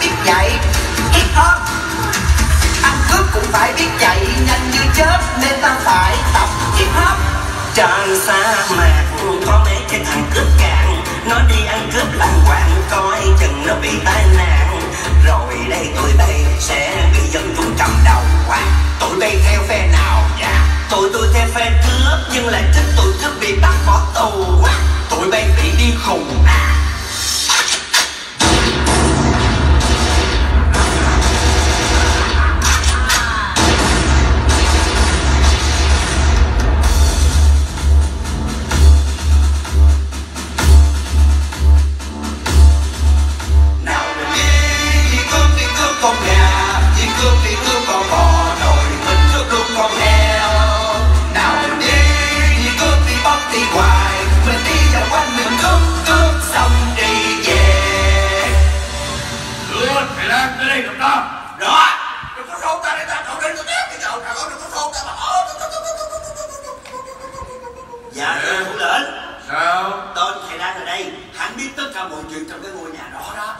biết chạy, hip hop ăn cướp cũng phải biết chạy nhanh như chớp nên ta phải tập hip hop trên sa mạc có mấy cái thằng cướp cạn. Nó đi ăn cướp làng quạng coi chừng nó bị tai nạn. Rồi đây tụi bay sẽ bị dân chúng cầm đầu. Dạ thưa thủ lĩnh. Sao? tên thầy đang ở đây. Hắn biết tất cả mọi chuyện trong cái ngôi nhà đó đó